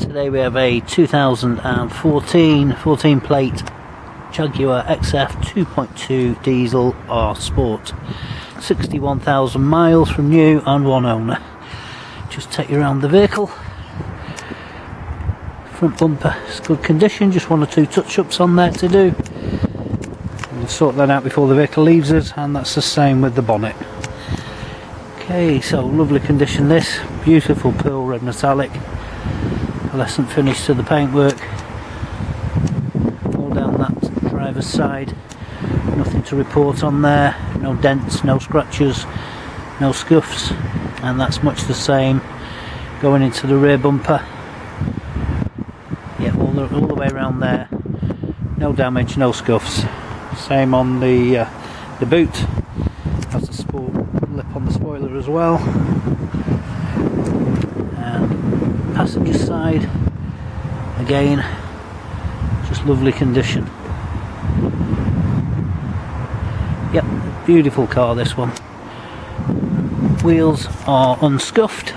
Today we have a 2014 14 plate Jaguar XF 2.2 diesel R Sport. 61,000 miles from new and one owner. Just take you around the vehicle. Front bumper is good condition, just one or two touch ups on there to do. We'll sort that out before the vehicle leaves us and that's the same with the bonnet. Okay, so lovely condition this, beautiful pearl red metallic, pearlescent finish to the paintwork, all down that driver's side, nothing to report on there, no dents, no scratches, no scuffs, and that's much the same going into the rear bumper. Yeah, all the, all the way around there, no damage, no scuffs. Same on the uh, the boot, has a sport lip on the spoiler as well. And passenger side, again, just lovely condition. Yep, beautiful car this one. Wheels are unscuffed.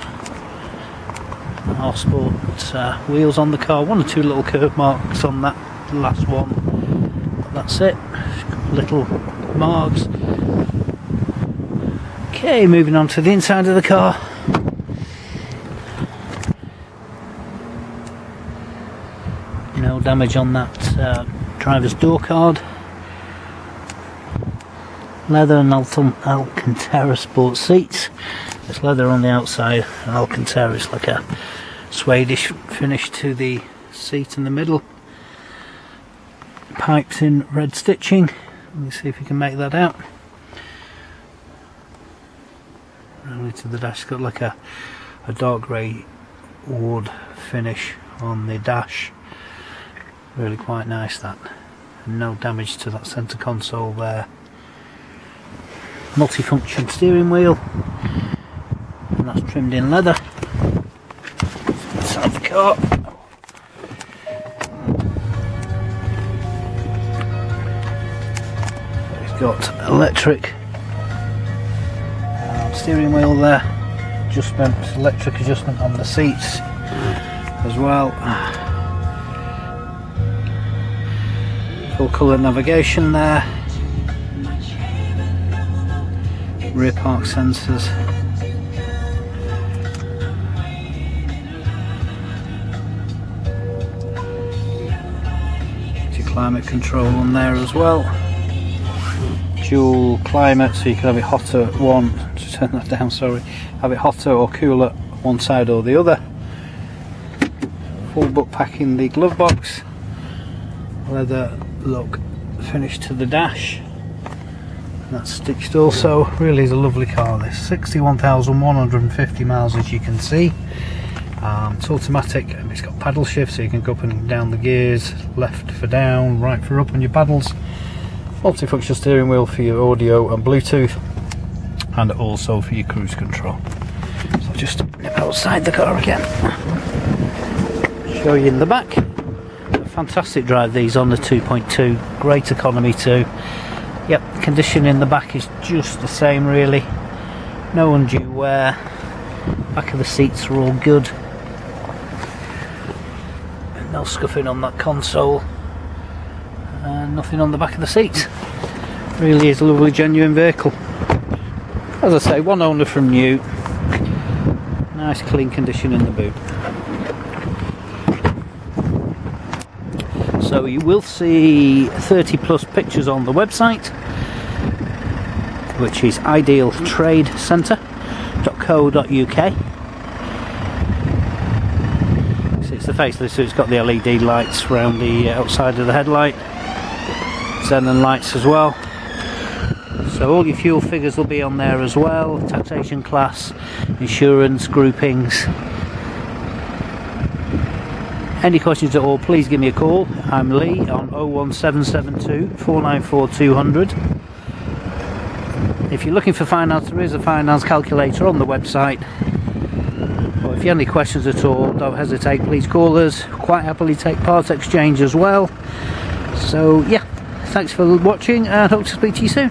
R Sport uh, wheels on the car, one or two little curve marks on that last one. But that's it. Little marks. Okay, moving on to the inside of the car. No damage on that uh, driver's door card. Leather and Alcantara sports seats. It's leather on the outside and Alcantara is like a Swedish finish to the seat in the middle. Pipes in red stitching. Let me see if you can make that out. Really to the dash, it's got like a, a dark grey wood finish on the dash. Really quite nice that. And no damage to that centre console there. Multifunction steering wheel. And that's trimmed in leather. Inside the car. It's got electric uh, steering wheel there. Adjustment, electric adjustment on the seats as well. Full colour navigation there. Rear park sensors. Your climate control on there as well. Dual climate, so you can have it hotter at one. To turn that down, sorry. Have it hotter or cooler one side or the other. Full book pack in the glove box. Leather look finish to the dash. That's stitched also. Really is a lovely car this. 61,150 miles as you can see. Um, it's automatic and it's got paddle shift so you can go up and down the gears. Left for down, right for up on your paddles. Multifunction steering wheel for your audio and Bluetooth. And also for your cruise control. So just outside the car again. Show you in the back. Fantastic drive these on the 2.2. Great economy too. Yep, condition in the back is just the same really. No undue wear. Back of the seats are all good. No scuffing on that console. And nothing on the back of the seats. Really is a lovely genuine vehicle. As I say, one owner from new. Nice clean condition in the boot. So you will see 30 plus pictures on the website, which is idealtradecentre.co.uk. So it's the facelift, so it's got the LED lights around the uh, outside of the headlight, xenon lights as well. So all your fuel figures will be on there as well, taxation class, insurance, groupings, any questions at all, please give me a call. I'm Lee on 01772 494 200. If you're looking for finance, there is a finance calculator on the website. But if you have any questions at all, don't hesitate, please call us. Quite happily take part exchange as well. So, yeah, thanks for watching and hope to speak to you soon.